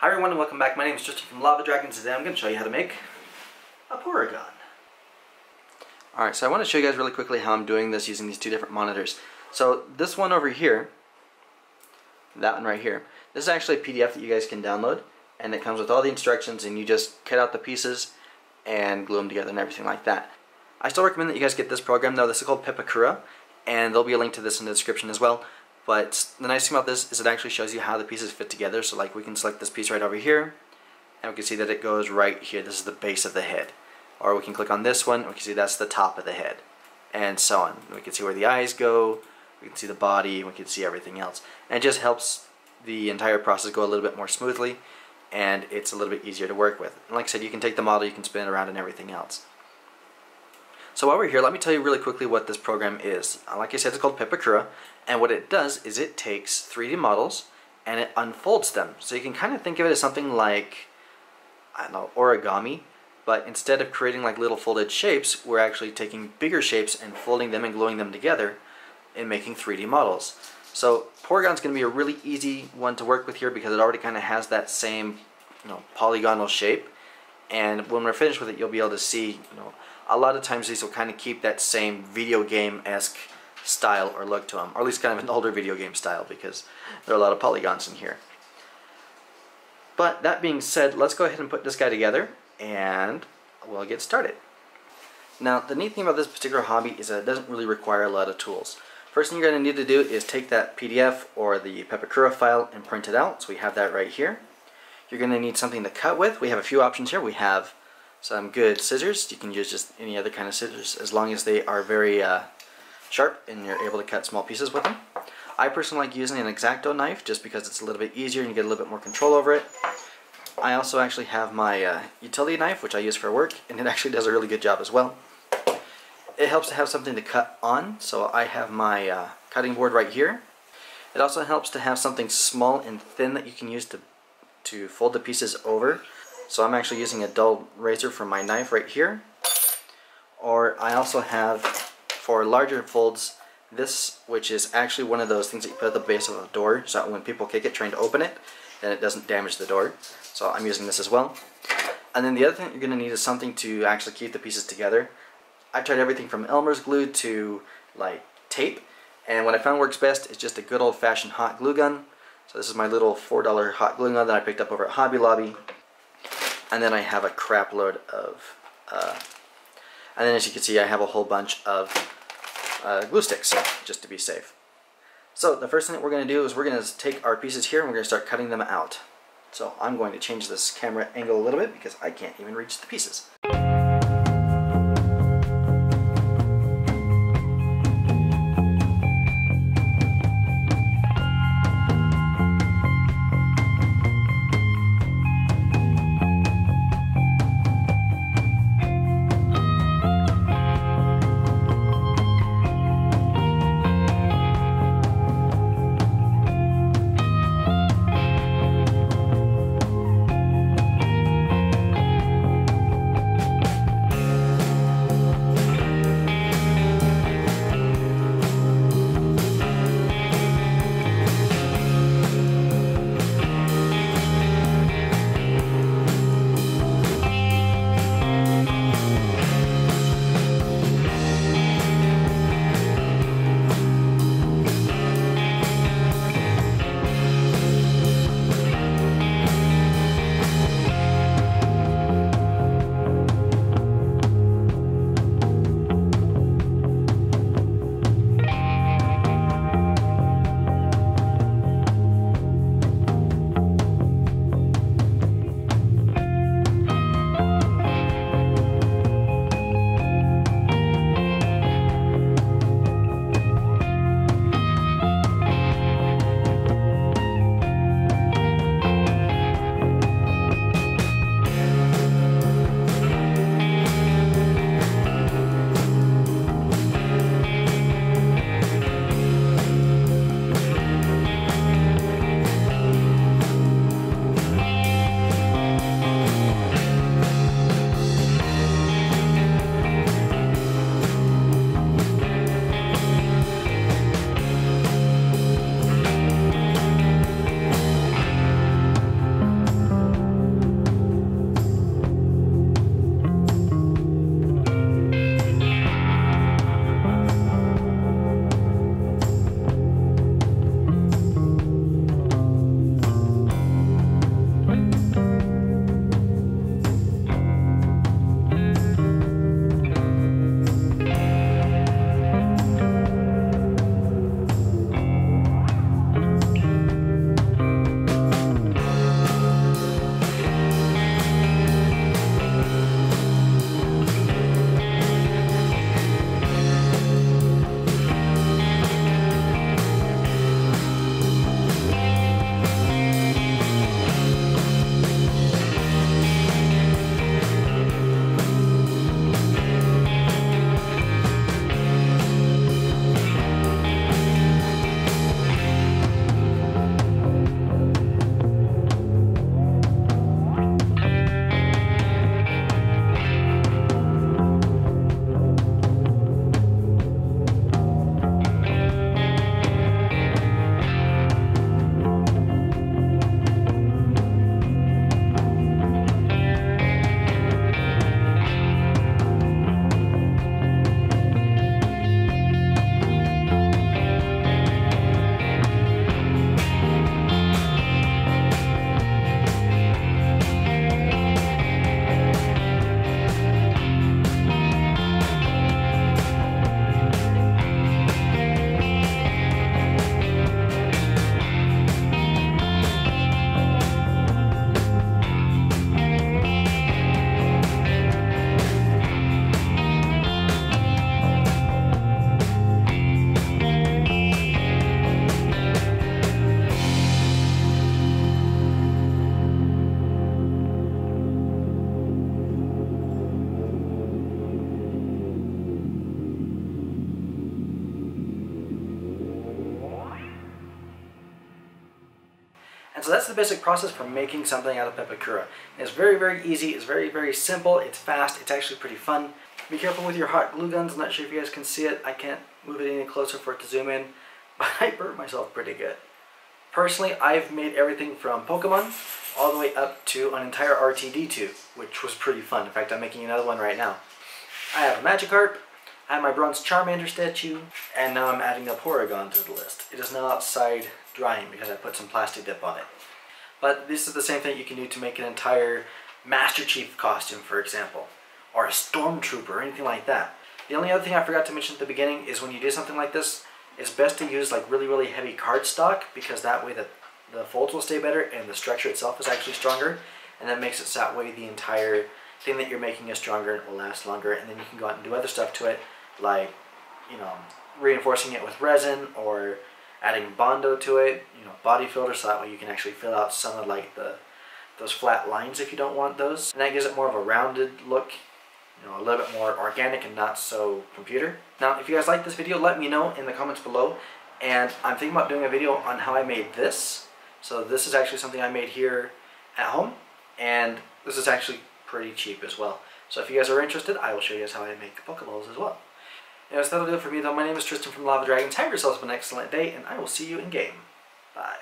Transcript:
Hi everyone and welcome back. My name is Triston from Lava Dragons. Today I'm going to show you how to make a Porygon. Alright, so I want to show you guys really quickly how I'm doing this using these two different monitors. So this one over here, that one right here, this is actually a PDF that you guys can download and it comes with all the instructions and you just cut out the pieces and glue them together and everything like that. I still recommend that you guys get this program though. This is called Pepakura and there'll be a link to this in the description as well. But the nice thing about this is it actually shows you how the pieces fit together. So like we can select this piece right over here, and we can see that it goes right here. This is the base of the head. Or we can click on this one, and we can see that's the top of the head. And so on. We can see where the eyes go, we can see the body, we can see everything else. And it just helps the entire process go a little bit more smoothly, and it's a little bit easier to work with. And like I said, you can take the model, you can spin it around and everything else. So while we're here, let me tell you really quickly what this program is. Uh, like I said, it's called Pepakura, and what it does is it takes 3D models and it unfolds them. So you can kind of think of it as something like, I don't know, origami, but instead of creating like little folded shapes, we're actually taking bigger shapes and folding them and gluing them together and making 3D models. So Porygon's going to be a really easy one to work with here because it already kind of has that same you know, polygonal shape. And when we're finished with it, you'll be able to see, you know, a lot of times these will kind of keep that same video game-esque style or look to them, or at least kind of an older video game style because there are a lot of polygons in here. But that being said, let's go ahead and put this guy together and we'll get started. Now, the neat thing about this particular hobby is that it doesn't really require a lot of tools. First thing you're going to need to do is take that PDF or the Pepakura file and print it out. So we have that right here. You're going to need something to cut with. We have a few options here. We have some good scissors. You can use just any other kind of scissors as long as they are very uh, sharp and you're able to cut small pieces with them. I personally like using an X-Acto knife just because it's a little bit easier and you get a little bit more control over it. I also actually have my uh, utility knife which I use for work and it actually does a really good job as well. It helps to have something to cut on so I have my uh, cutting board right here. It also helps to have something small and thin that you can use to, to fold the pieces over so I'm actually using a dull razor for my knife right here. Or I also have, for larger folds, this, which is actually one of those things that you put at the base of a door, so that when people kick it trying to open it, then it doesn't damage the door. So I'm using this as well. And then the other thing you're going to need is something to actually keep the pieces together. I tried everything from Elmer's glue to like tape, and what I found works best is just a good old-fashioned hot glue gun. So this is my little $4 hot glue gun that I picked up over at Hobby Lobby. And then I have a crap load of, uh, and then as you can see I have a whole bunch of uh, glue sticks just to be safe. So the first thing that we're going to do is we're going to take our pieces here and we're going to start cutting them out. So I'm going to change this camera angle a little bit because I can't even reach the pieces. So that's the basic process for making something out of Pepakura. It's very, very easy, it's very, very simple, it's fast, it's actually pretty fun. Be careful with your hot glue guns, I'm not sure if you guys can see it, I can't move it any closer for it to zoom in, but I burnt myself pretty good. Personally, I've made everything from Pokemon all the way up to an entire R2-D2, which was pretty fun. In fact, I'm making another one right now. I have a Magikarp, I have my bronze Charmander statue, and now I'm adding a Porygon to the list. It is now outside drying because I put some plastic dip on it. But this is the same thing you can do to make an entire Master Chief costume, for example, or a Stormtrooper, or anything like that. The only other thing I forgot to mention at the beginning is when you do something like this, it's best to use like really, really heavy cardstock because that way the, the folds will stay better and the structure itself is actually stronger. And that makes it so that way the entire thing that you're making is stronger and it will last longer. And then you can go out and do other stuff to it, like, you know, reinforcing it with resin or adding Bondo to it, you know, body filler so that way you can actually fill out some of like the those flat lines if you don't want those. And that gives it more of a rounded look, you know, a little bit more organic and not so computer. Now, if you guys like this video, let me know in the comments below. And I'm thinking about doing a video on how I made this. So this is actually something I made here at home. And this is actually pretty cheap as well. So if you guys are interested, I will show you guys how I make Pokeballs as well. Anyways, that'll do it for me though. My name is Triston from Lava Dragons. Have yourselves an excellent day, and I will see you in game. Bye.